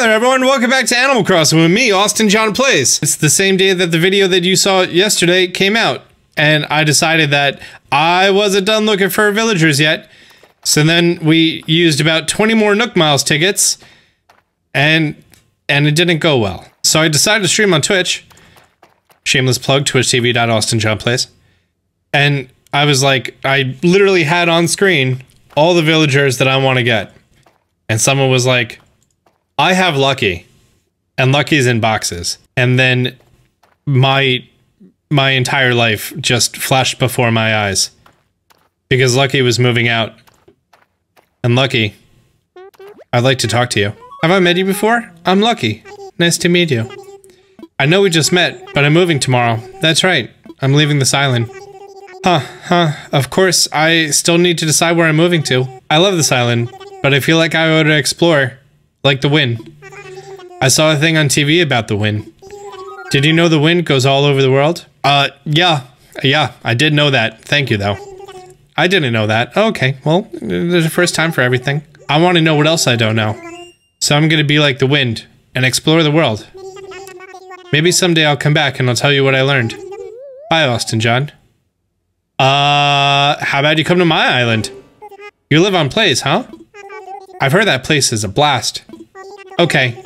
there, everyone. Welcome back to Animal Crossing with me, Austin John Plays. It's the same day that the video that you saw yesterday came out, and I decided that I wasn't done looking for villagers yet. So then we used about 20 more Nook Miles tickets, and and it didn't go well. So I decided to stream on Twitch. Shameless plug, twitch.tv.austinjohnplays. And I was like, I literally had on screen all the villagers that I want to get. And someone was like, I have Lucky, and Lucky's in boxes. And then my my entire life just flashed before my eyes because Lucky was moving out. And Lucky, I'd like to talk to you. Have I met you before? I'm Lucky. Nice to meet you. I know we just met, but I'm moving tomorrow. That's right. I'm leaving this island. Huh, huh. Of course, I still need to decide where I'm moving to. I love this island, but I feel like I ought to explore. Like the wind. I saw a thing on TV about the wind. Did you know the wind goes all over the world? Uh, yeah. Yeah, I did know that. Thank you, though. I didn't know that. Okay, well, there's a first time for everything. I want to know what else I don't know. So I'm gonna be like the wind and explore the world. Maybe someday I'll come back and I'll tell you what I learned. Bye, Austin John. Uh, how about you come to my island? You live on Plays, huh? I've heard that place is a blast. Okay,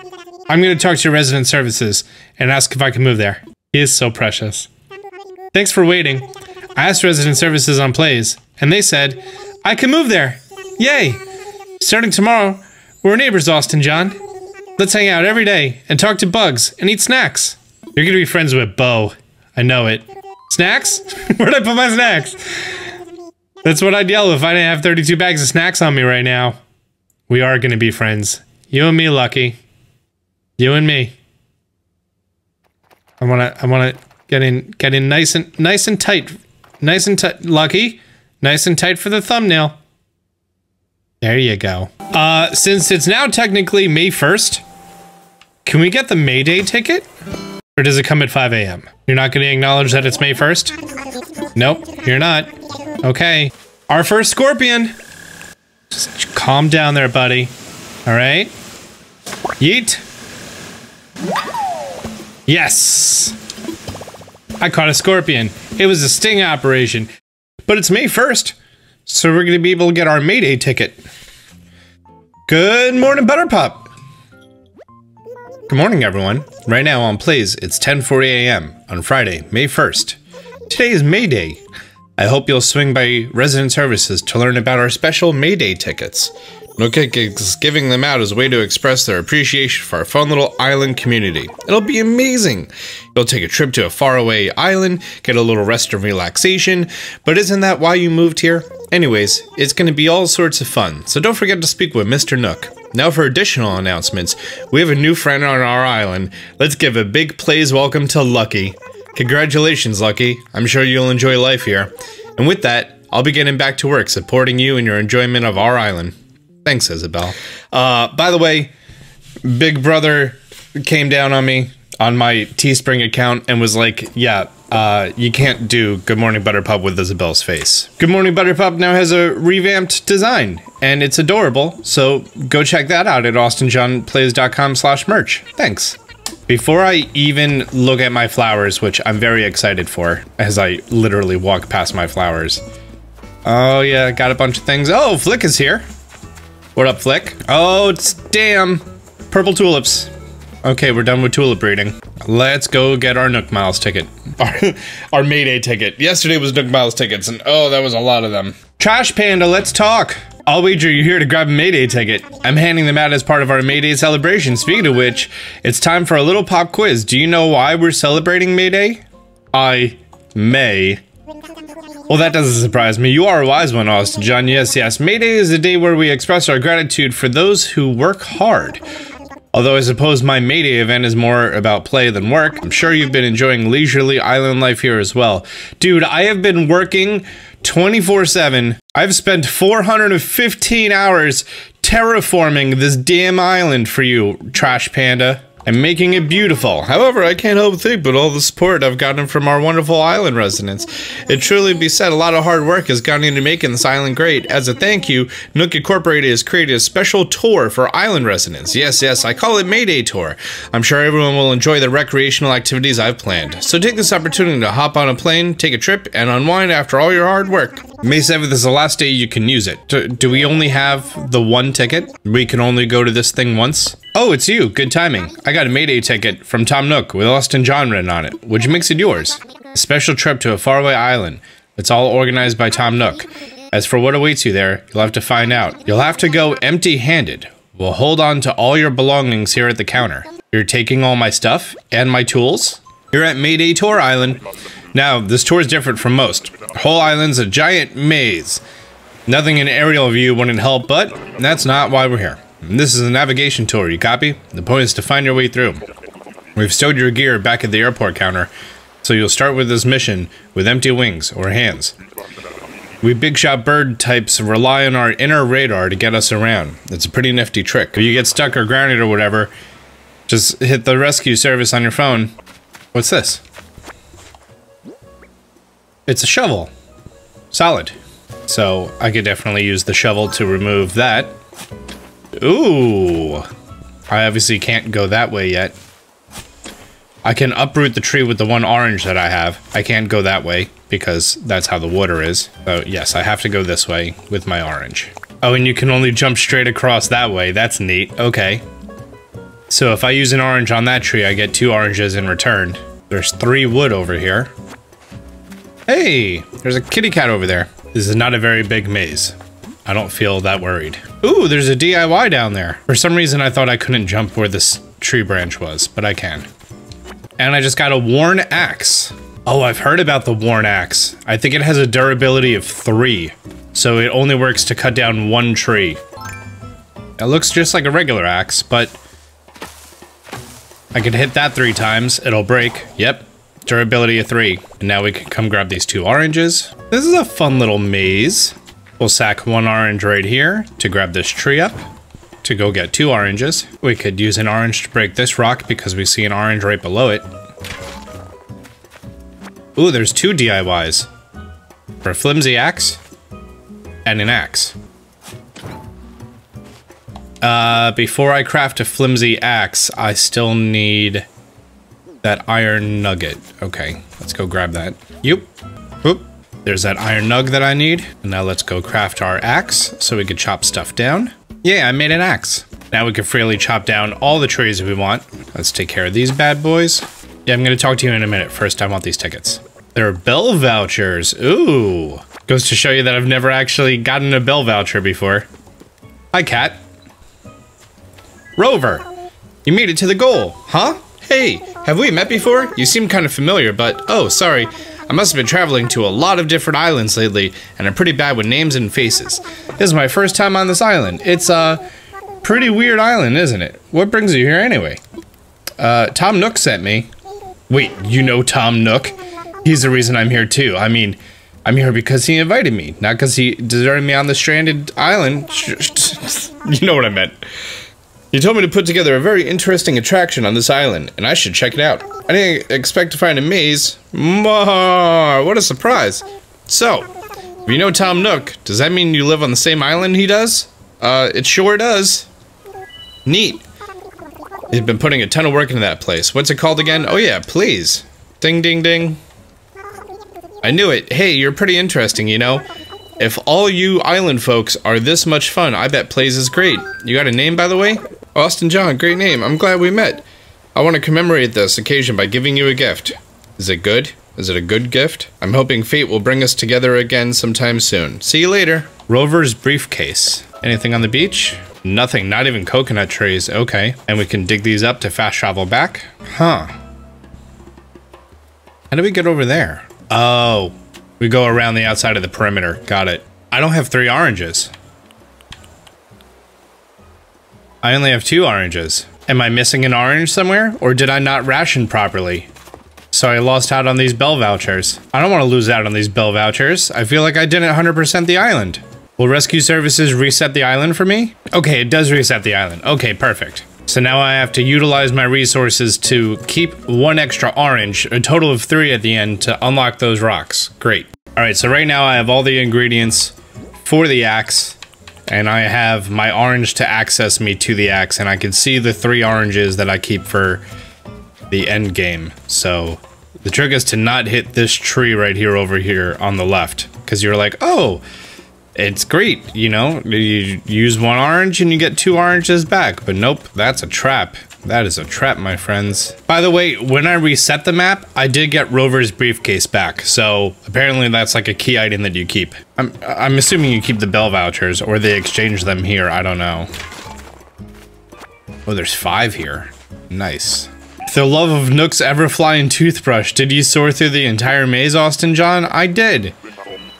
I'm gonna talk to resident services and ask if I can move there. He is so precious. Thanks for waiting. I asked resident services on Plays, and they said, I can move there. Yay! Starting tomorrow, we're neighbors, Austin John. Let's hang out every day and talk to bugs and eat snacks. You're gonna be friends with Bo. I know it. Snacks? Where'd I put my snacks? That's what I'd yell if I didn't have 32 bags of snacks on me right now. We are gonna be friends. You and me, Lucky. You and me. I wanna I wanna get in get in nice and nice and tight. Nice and tight Lucky. Nice and tight for the thumbnail. There you go. Uh since it's now technically May 1st, can we get the May Day ticket? Or does it come at 5 a.m.? You're not gonna acknowledge that it's May 1st? Nope, you're not. Okay. Our first scorpion. Just calm down there, buddy. All right. Yeet. Yes. I caught a scorpion. It was a sting operation. But it's May 1st, so we're going to be able to get our Mayday ticket. Good morning, Butterpup. Good morning, everyone. Right now on Plays, it's 10.40 a.m. on Friday, May 1st. Today is May Day. I hope you'll swing by Resident Services to learn about our special May Day tickets. Nook Inc. is giving them out as a way to express their appreciation for our fun little island community. It'll be amazing. You'll take a trip to a faraway island, get a little rest and relaxation, but isn't that why you moved here? Anyways, it's going to be all sorts of fun, so don't forget to speak with Mr. Nook. Now for additional announcements, we have a new friend on our island. Let's give a big plays welcome to Lucky. Congratulations, Lucky. I'm sure you'll enjoy life here. And with that, I'll be getting back to work supporting you in your enjoyment of our island. Thanks, Isabelle. Uh, by the way, Big Brother came down on me on my Teespring account and was like, yeah, uh, you can't do Good Morning Butterpup with Isabelle's face. Good Morning Butterpup now has a revamped design, and it's adorable, so go check that out at austinjohnplays.com slash merch. Thanks. Before I even look at my flowers, which I'm very excited for, as I literally walk past my flowers. Oh yeah, got a bunch of things. Oh, Flick is here. What up, Flick? Oh, it's damn purple tulips. Okay, we're done with tulip breeding. Let's go get our Nook Miles ticket. Our, our Mayday ticket. Yesterday was Nook Miles tickets, and oh, that was a lot of them. Trash Panda, let's talk. I'll wager you're here to grab a Mayday ticket. I'm handing them out as part of our Mayday celebration. Speaking of which, it's time for a little pop quiz. Do you know why we're celebrating Mayday? I may. Well, that doesn't surprise me. You are a wise one, Austin John. Yes, yes. Mayday is a day where we express our gratitude for those who work hard. Although I suppose my Mayday event is more about play than work, I'm sure you've been enjoying leisurely island life here as well. Dude, I have been working 24 7. I've spent 415 hours terraforming this damn island for you, Trash Panda. And making it beautiful. However, I can't help but think but all the support I've gotten from our wonderful island residents. It truly be said a lot of hard work has gone into making this island great. As a thank you, Nook Incorporated has created a special tour for island residents. Yes, yes, I call it Mayday Tour. I'm sure everyone will enjoy the recreational activities I've planned. So take this opportunity to hop on a plane, take a trip, and unwind after all your hard work. May 7th is the last day you can use it. Do, do we only have the one ticket? We can only go to this thing once? Oh, it's you. Good timing. I got a Mayday ticket from Tom Nook with Austin John written on it, which makes it yours. A special trip to a faraway island. It's all organized by Tom Nook. As for what awaits you there, you'll have to find out. You'll have to go empty-handed. We'll hold on to all your belongings here at the counter. You're taking all my stuff and my tools? You're at Mayday Tour Island. Now, this tour is different from most. The whole island's a giant maze. Nothing in aerial view wouldn't help, but that's not why we're here. This is a navigation tour, you copy? The point is to find your way through. We've stowed your gear back at the airport counter, so you'll start with this mission with empty wings or hands. We big shot bird types rely on our inner radar to get us around. It's a pretty nifty trick. If you get stuck or grounded or whatever, just hit the rescue service on your phone. What's this? It's a shovel. Solid. So I could definitely use the shovel to remove that. Ooh. I obviously can't go that way yet. I can uproot the tree with the one orange that I have. I can't go that way because that's how the water is. So yes, I have to go this way with my orange. Oh, and you can only jump straight across that way. That's neat. Okay. So if I use an orange on that tree, I get two oranges in return. There's three wood over here. Hey, there's a kitty cat over there. This is not a very big maze. I don't feel that worried. Ooh, there's a DIY down there. For some reason, I thought I couldn't jump where this tree branch was, but I can. And I just got a worn axe. Oh, I've heard about the worn axe. I think it has a durability of three, so it only works to cut down one tree. It looks just like a regular axe, but I could hit that three times, it'll break. Yep, durability of three. And now we can come grab these two oranges. This is a fun little maze. We'll sack one orange right here to grab this tree up to go get two oranges. We could use an orange to break this rock because we see an orange right below it. Ooh, there's two DIYs. For a flimsy axe and an axe. Uh, before I craft a flimsy axe, I still need that iron nugget. Okay, let's go grab that. Yep. Whoop. There's that iron nug that I need. And now let's go craft our axe so we can chop stuff down. Yeah, I made an axe. Now we can freely chop down all the trees if we want. Let's take care of these bad boys. Yeah, I'm gonna talk to you in a minute. First, I want these tickets. There are bell vouchers. Ooh. Goes to show you that I've never actually gotten a bell voucher before. Hi, cat. Rover, you made it to the goal, huh? Hey, have we met before? You seem kind of familiar, but oh, sorry. I must have been traveling to a lot of different islands lately, and I'm pretty bad with names and faces. This is my first time on this island. It's a pretty weird island, isn't it? What brings you here anyway? Uh, Tom Nook sent me. Wait, you know Tom Nook? He's the reason I'm here too. I mean, I'm here because he invited me, not because he deserted me on the stranded island. you know what I meant. He told me to put together a very interesting attraction on this island, and I should check it out. I didn't expect to find a maze. More! What a surprise. So, if you know Tom Nook, does that mean you live on the same island he does? Uh, it sure does. Neat. He's been putting a ton of work into that place. What's it called again? Oh yeah, Plays. Ding ding ding. I knew it. Hey, you're pretty interesting, you know? If all you island folks are this much fun, I bet Plays is great. You got a name, by the way? Austin John, great name. I'm glad we met. I want to commemorate this occasion by giving you a gift. Is it good? Is it a good gift? I'm hoping fate will bring us together again sometime soon. See you later. Rover's briefcase. Anything on the beach? Nothing, not even coconut trees. Okay. And we can dig these up to fast travel back? Huh. How do we get over there? Oh, we go around the outside of the perimeter. Got it. I don't have three oranges. I only have two oranges. Am I missing an orange somewhere? Or did I not ration properly? So I lost out on these bell vouchers. I don't want to lose out on these bell vouchers. I feel like I didn't 100% the island. Will rescue services reset the island for me? Okay, it does reset the island. Okay, perfect. So now I have to utilize my resources to keep one extra orange, a total of three at the end to unlock those rocks. Great. All right, so right now I have all the ingredients for the axe, and I have my orange to access me to the axe, and I can see the three oranges that I keep for the end game. So the trick is to not hit this tree right here over here on the left, because you're like, oh, it's great, you know, you use one orange and you get two oranges back, but nope, that's a trap. That is a trap, my friends. By the way, when I reset the map, I did get Rover's briefcase back, so apparently that's like a key item that you keep. I'm, I'm assuming you keep the bell vouchers, or they exchange them here, I don't know. Oh, there's five here. Nice. The love of Nook's ever-flying toothbrush, did you soar through the entire maze, Austin John? I did.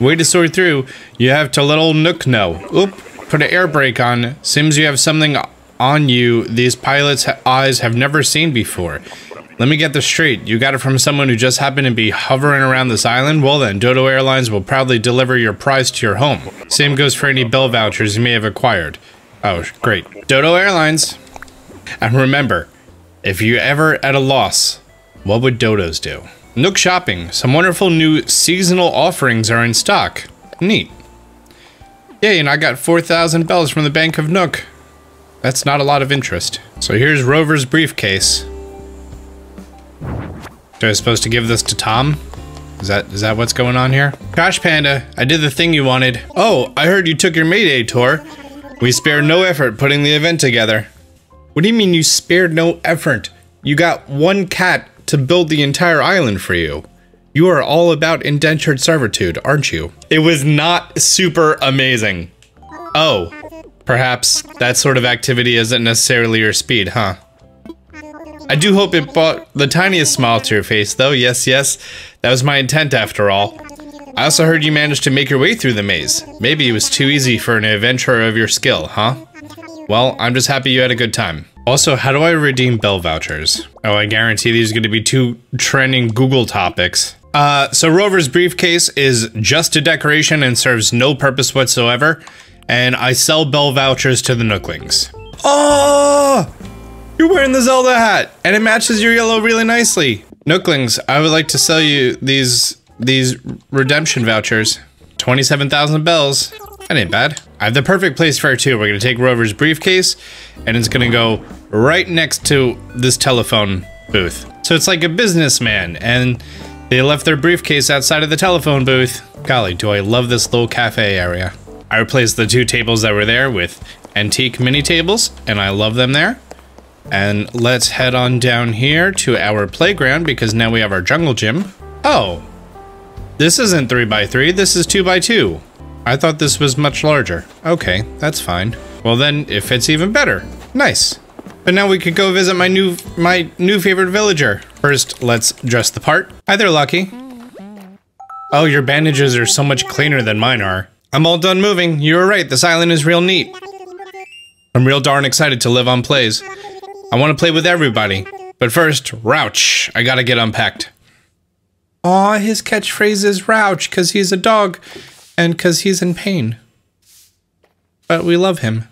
Way to sort through. You have to let old Nook know. Oop, put an air brake on. Seems you have something on you these pilots' eyes have never seen before. Let me get this straight. You got it from someone who just happened to be hovering around this island? Well then, Dodo Airlines will proudly deliver your prize to your home. Same goes for any bell vouchers you may have acquired. Oh, great. Dodo Airlines. And remember, if you're ever at a loss, what would Dodos do? Nook Shopping. Some wonderful new seasonal offerings are in stock. Neat. Yay, and I got 4,000 bells from the Bank of Nook. That's not a lot of interest. So here's Rover's briefcase. Am I supposed to give this to Tom? Is that is that what's going on here? Crash Panda, I did the thing you wanted. Oh, I heard you took your Mayday tour. We spared no effort putting the event together. What do you mean you spared no effort? You got one cat to build the entire island for you. You are all about indentured servitude, aren't you? It was not super amazing. Oh, perhaps that sort of activity isn't necessarily your speed, huh? I do hope it brought the tiniest smile to your face, though. Yes, yes, that was my intent after all. I also heard you managed to make your way through the maze. Maybe it was too easy for an adventurer of your skill, huh? Well, I'm just happy you had a good time. Also, how do I redeem bell vouchers? Oh, I guarantee these are going to be two trending Google topics. Uh, so Rover's briefcase is just a decoration and serves no purpose whatsoever. And I sell bell vouchers to the Nooklings. Oh! You're wearing the Zelda hat, and it matches your yellow really nicely. Nooklings, I would like to sell you these these redemption vouchers. 27,000 bells. That ain't bad. I have the perfect place for it too. We're gonna take Rover's briefcase and it's gonna go right next to this telephone booth. So it's like a businessman and they left their briefcase outside of the telephone booth. Golly, do I love this little cafe area. I replaced the two tables that were there with antique mini tables and I love them there. And let's head on down here to our playground because now we have our jungle gym. Oh, this isn't 3x3, this is 2x2. I thought this was much larger. Okay, that's fine. Well then, it fits even better. Nice. But now we could go visit my new my new favorite villager. First, let's dress the part. Hi there, Lucky. Oh, your bandages are so much cleaner than mine are. I'm all done moving. You were right, this island is real neat. I'm real darn excited to live on plays. I want to play with everybody. But first, Rouch. I gotta get unpacked. Aw, his catchphrase is Rouch, cause he's a dog and because he's in pain. But we love him.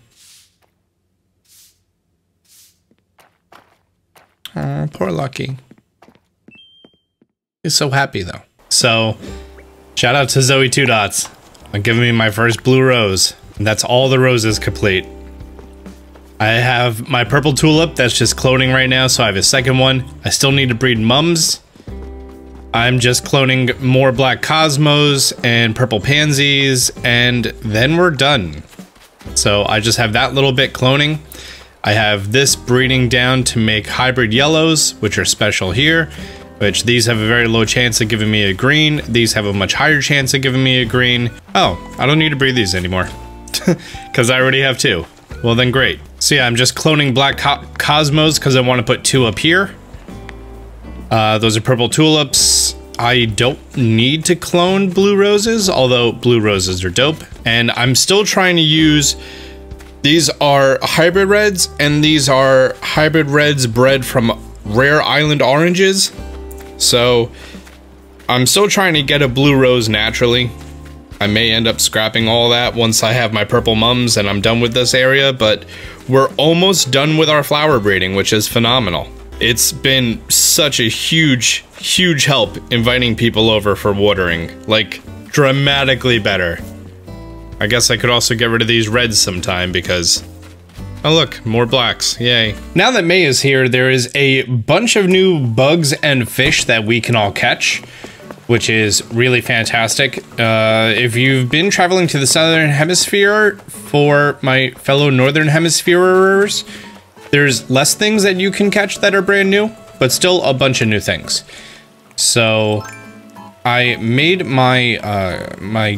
Oh, poor Lucky. He's so happy though. So, shout out to Zoe Two Dots on giving me my first blue rose. And that's all the roses complete. I have my purple tulip that's just cloning right now, so I have a second one. I still need to breed mums. I'm just cloning more black cosmos and purple pansies, and then we're done. So I just have that little bit cloning. I have this breeding down to make hybrid yellows, which are special here, which these have a very low chance of giving me a green. These have a much higher chance of giving me a green. Oh, I don't need to breed these anymore because I already have two. Well then great. So yeah, I'm just cloning black co cosmos because I want to put two up here. Uh, those are purple tulips. I don't need to clone blue roses, although blue roses are dope. And I'm still trying to use, these are hybrid reds, and these are hybrid reds bred from rare island oranges. So I'm still trying to get a blue rose naturally. I may end up scrapping all that once I have my purple mums and I'm done with this area, but we're almost done with our flower breeding, which is phenomenal. It's been such a huge, huge help inviting people over for watering. Like, dramatically better. I guess I could also get rid of these reds sometime because... Oh look, more blacks, yay. Now that May is here, there is a bunch of new bugs and fish that we can all catch, which is really fantastic. Uh, if you've been traveling to the Southern Hemisphere for my fellow Northern Hemispherers, there's less things that you can catch that are brand new, but still a bunch of new things. So I made my uh, my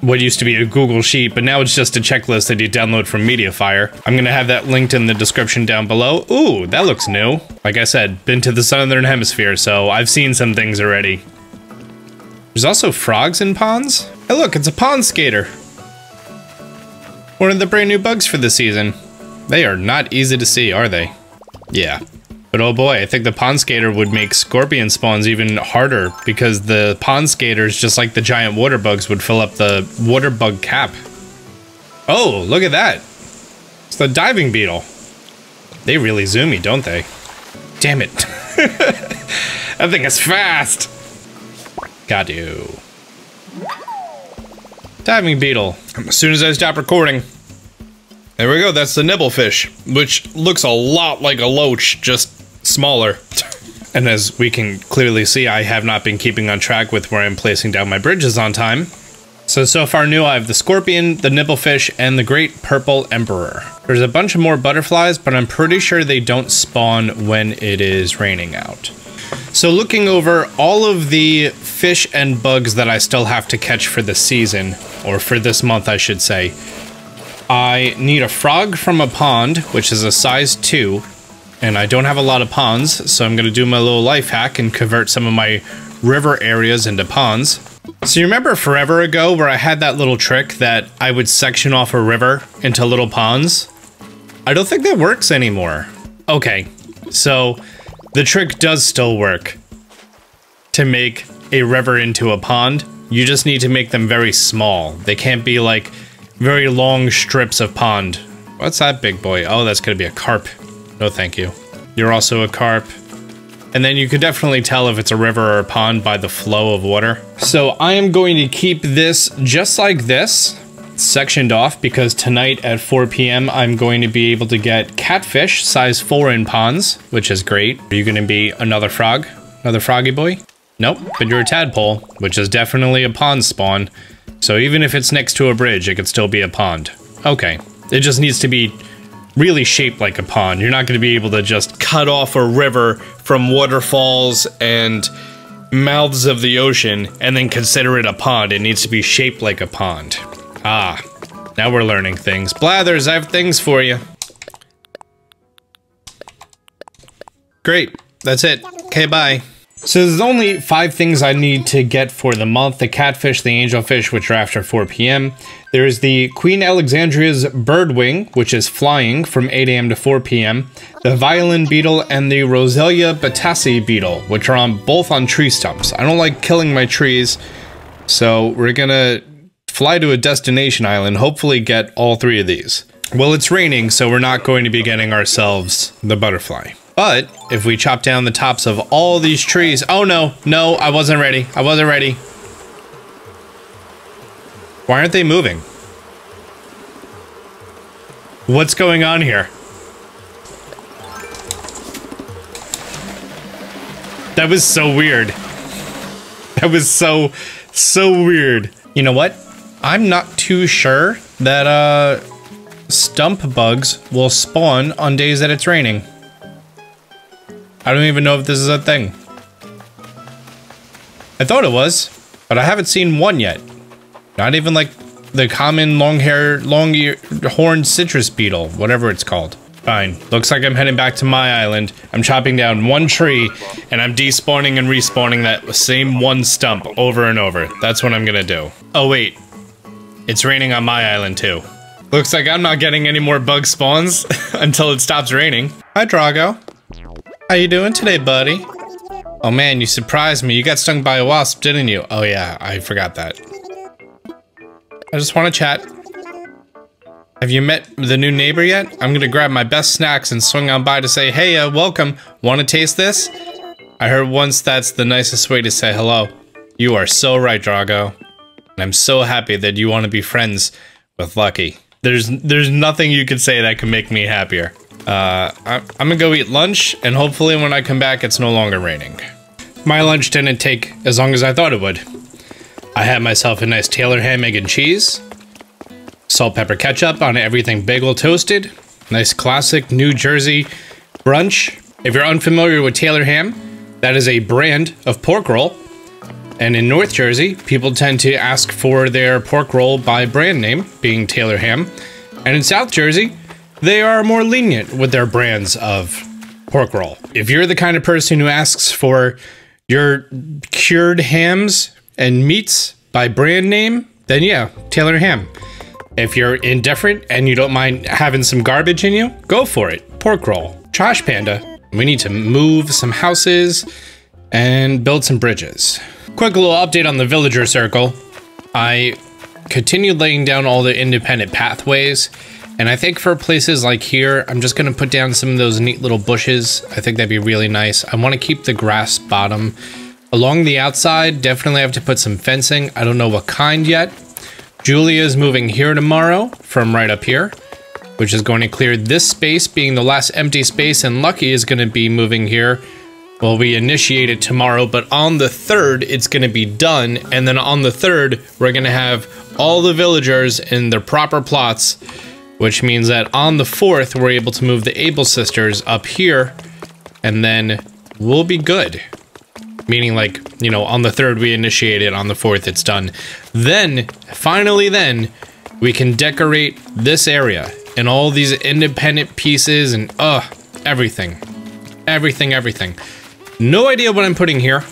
what used to be a Google Sheet, but now it's just a checklist that you download from MediaFire. I'm gonna have that linked in the description down below. Ooh, that looks new. Like I said, been to the Southern Hemisphere, so I've seen some things already. There's also frogs in ponds. Hey look, it's a pond skater. One of the brand new bugs for the season. They are not easy to see, are they? Yeah. But oh boy, I think the pond skater would make scorpion spawns even harder because the pond skaters, just like the giant water bugs, would fill up the water bug cap. Oh, look at that. It's the diving beetle. They really zoomy, don't they? Damn it. that thing is fast. Got you. Diving beetle. As soon as I stop recording. There we go, that's the nibblefish, which looks a lot like a loach, just smaller. And as we can clearly see, I have not been keeping on track with where I'm placing down my bridges on time. So, so far new, I have the scorpion, the nibblefish, and the great purple emperor. There's a bunch of more butterflies, but I'm pretty sure they don't spawn when it is raining out. So looking over all of the fish and bugs that I still have to catch for the season, or for this month I should say, I need a frog from a pond, which is a size 2, and I don't have a lot of ponds, so I'm going to do my little life hack and convert some of my river areas into ponds. So you remember forever ago where I had that little trick that I would section off a river into little ponds? I don't think that works anymore. Okay, so the trick does still work to make a river into a pond. You just need to make them very small. They can't be like very long strips of pond. What's that big boy? Oh, that's gonna be a carp. No thank you. You're also a carp. And then you can definitely tell if it's a river or a pond by the flow of water. So I am going to keep this just like this, sectioned off, because tonight at 4 p.m. I'm going to be able to get catfish size 4 in ponds, which is great. Are you going to be another frog? Another froggy boy? Nope, but you're a tadpole, which is definitely a pond spawn. So even if it's next to a bridge, it could still be a pond. Okay, it just needs to be really shaped like a pond. You're not going to be able to just cut off a river from waterfalls and mouths of the ocean and then consider it a pond. It needs to be shaped like a pond. Ah, now we're learning things. Blathers, I have things for you. Great, that's it. Okay, bye. So there's only five things I need to get for the month. The catfish, the angelfish, which are after 4 p.m. There is the Queen Alexandria's birdwing, which is flying from 8 a.m. to 4 p.m. The violin beetle and the Rosalia batesi beetle, which are on both on tree stumps. I don't like killing my trees, so we're gonna fly to a destination island, hopefully get all three of these. Well, it's raining, so we're not going to be getting ourselves the butterfly. But if we chop down the tops of all these trees, oh no, no, I wasn't ready. I wasn't ready. Why aren't they moving? What's going on here? That was so weird. That was so, so weird. You know what? I'm not too sure that, uh, stump bugs will spawn on days that it's raining. I don't even know if this is a thing. I thought it was, but I haven't seen one yet. Not even like the common long hair, long ear, horned citrus beetle, whatever it's called. Fine. Looks like I'm heading back to my island. I'm chopping down one tree, and I'm despawning and respawning that same one stump over and over. That's what I'm gonna do. Oh wait. It's raining on my island too. Looks like I'm not getting any more bug spawns until it stops raining. Hi, Drago. How you doing today, buddy? Oh man, you surprised me. You got stung by a wasp, didn't you? Oh yeah, I forgot that. I just want to chat. Have you met the new neighbor yet? I'm gonna grab my best snacks and swing on by to say, hey, uh, welcome. Wanna taste this? I heard once that's the nicest way to say hello. You are so right, Drago. And I'm so happy that you want to be friends with Lucky. There's there's nothing you could say that can make me happier. Uh, I, I'm gonna go eat lunch, and hopefully when I come back, it's no longer raining. My lunch didn't take as long as I thought it would. I had myself a nice Taylor ham, egg, and cheese, salt, pepper, ketchup on everything bagel toasted, nice classic New Jersey brunch. If you're unfamiliar with Taylor ham, that is a brand of pork roll. And in North Jersey, people tend to ask for their pork roll by brand name, being Taylor ham. And in South Jersey, they are more lenient with their brands of pork roll. If you're the kind of person who asks for your cured hams and meats by brand name, then yeah, Taylor ham. If you're indifferent and you don't mind having some garbage in you, go for it. Pork roll. Trash Panda. We need to move some houses and build some bridges. Quick little update on the villager circle. I continued laying down all the independent pathways. And I think for places like here, I'm just going to put down some of those neat little bushes. I think that'd be really nice. I want to keep the grass bottom. Along the outside, definitely have to put some fencing. I don't know what kind yet. Julia's moving here tomorrow from right up here which is going to clear this space being the last empty space and Lucky is going to be moving here. Well, we initiate it tomorrow, but on the 3rd, it's going to be done. And then on the 3rd, we're going to have all the villagers in their proper plots, which means that on the 4th, we're able to move the Able sisters up here, and then we'll be good. Meaning, like, you know, on the 3rd, we initiate it, on the 4th, it's done. Then, finally, then, we can decorate this area and all these independent pieces and uh everything. Everything, everything. No idea what I'm putting here.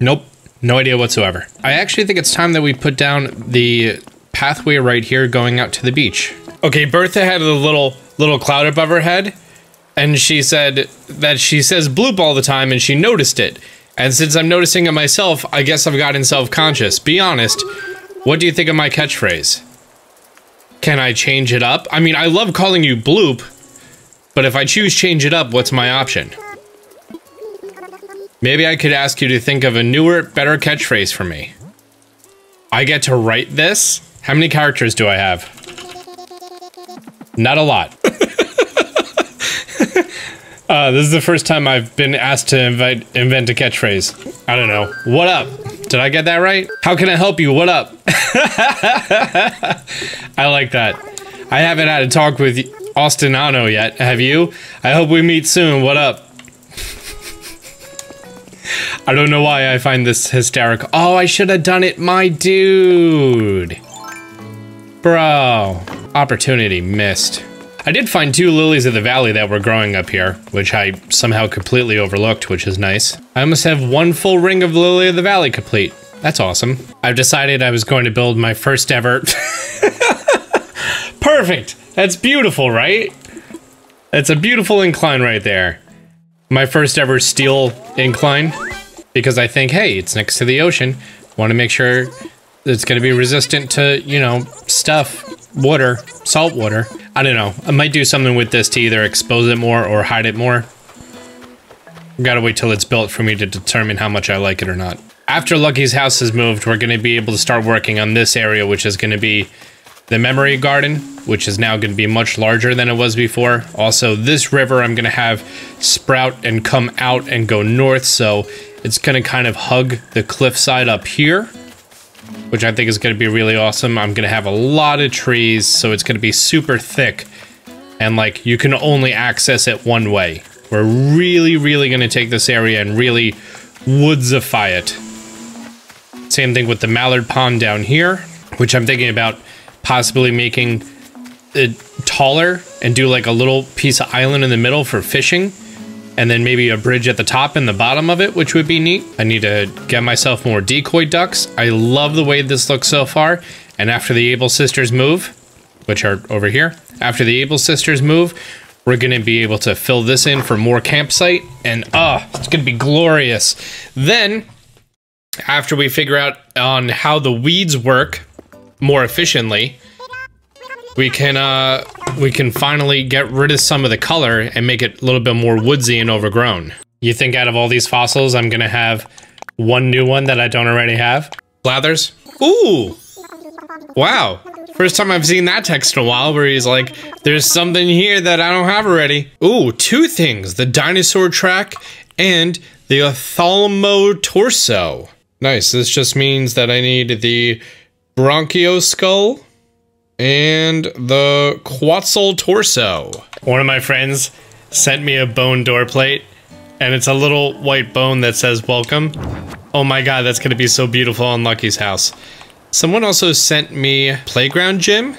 Nope. No idea whatsoever. I actually think it's time that we put down the pathway right here going out to the beach. Okay, Bertha had a little little cloud above her head and she said that she says bloop all the time and she noticed it. And since I'm noticing it myself, I guess I've gotten self-conscious. Be honest, what do you think of my catchphrase? Can I change it up? I mean, I love calling you bloop, but if I choose change it up, what's my option? Maybe I could ask you to think of a newer, better catchphrase for me. I get to write this? How many characters do I have? Not a lot. Uh, this is the first time I've been asked to invite, invent a catchphrase. I don't know. What up? Did I get that right? How can I help you? What up? I like that. I haven't had a talk with Austinano yet. Have you? I hope we meet soon. What up? I don't know why I find this hysterical. Oh, I should have done it, my dude. Bro. Opportunity missed. I did find two lilies of the valley that were growing up here, which I somehow completely overlooked, which is nice. I almost have one full ring of lily of the valley complete. That's awesome. I've decided I was going to build my first ever... Perfect! That's beautiful, right? That's a beautiful incline right there. My first ever steel incline. Because I think, hey, it's next to the ocean. Want to make sure it's going to be resistant to, you know, stuff, water, salt water. I don't know. I might do something with this to either expose it more or hide it more. Gotta wait till it's built for me to determine how much I like it or not. After Lucky's house is moved, we're going to be able to start working on this area, which is going to be the memory garden, which is now going to be much larger than it was before. Also, this river I'm going to have sprout and come out and go north, so it's to kind of hug the cliffside up here which I think is to be really awesome. I'm to have a lot of trees, so it's to be super thick. And like, you can only access it one way. We're really, really to take this area and really woodsify it. Same thing with the mallard pond down here, which I'm thinking about possibly making it taller and do like a little piece of island in the middle for fishing and then maybe a bridge at the top and the bottom of it, which would be neat. I need to get myself more decoy ducks. I love the way this looks so far. And after the Able Sisters move, which are over here, after the Able Sisters move, We're gonna be able to fill this in for more campsite, and ah, it's gonna be glorious. Then, after we figure out on how the weeds work more efficiently, we can uh we can finally get rid of some of the color and make it a little bit more woodsy and overgrown. You think out of all these fossils, I'm gonna have one new one that I don't already have? Blathers? Ooh! Wow. First time I've seen that text in a while where he's like, there's something here that I don't have already. Ooh, two things. The dinosaur track and the ophthalmo torso. Nice. This just means that I need the bronchioskull and the quetzal torso. One of my friends sent me a bone door plate and it's a little white bone that says welcome. Oh my god, that's gonna be so beautiful on Lucky's house. Someone also sent me playground gym.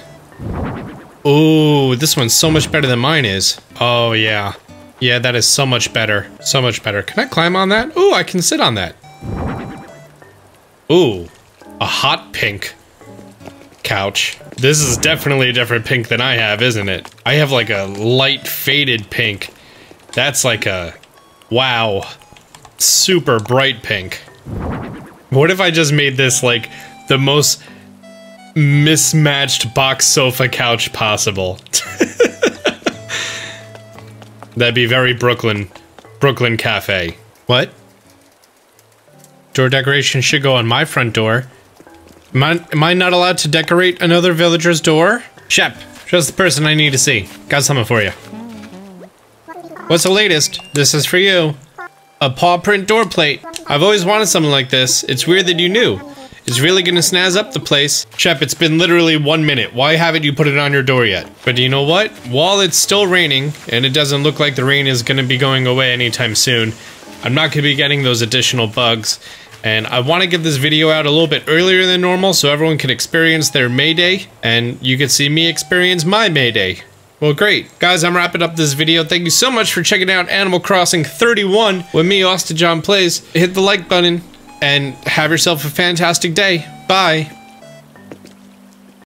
Oh, this one's so much better than mine is. Oh yeah. Yeah, that is so much better. So much better. Can I climb on that? Oh, I can sit on that. Ooh, a hot pink couch. This is definitely a different pink than I have, isn't it? I have like a light faded pink. That's like a Wow. Super bright pink. What if I just made this like the most mismatched box sofa couch possible? That'd be very Brooklyn. Brooklyn Cafe. What? Door decoration should go on my front door. Am I, am I not allowed to decorate another villager's door? Shep, just the person I need to see. Got something for you. What's the latest? This is for you. A paw print door plate. I've always wanted something like this. It's weird that you knew. It's really gonna snazz up the place. Shep, it's been literally one minute. Why haven't you put it on your door yet? But you know what? While it's still raining, and it doesn't look like the rain is gonna be going away anytime soon, I'm not gonna be getting those additional bugs. And I want to get this video out a little bit earlier than normal so everyone can experience their May Day, and you can see me experience my May Day. Well, great. Guys, I'm wrapping up this video. Thank you so much for checking out Animal Crossing 31 with me, Austin John Plays. Hit the like button and have yourself a fantastic day. Bye.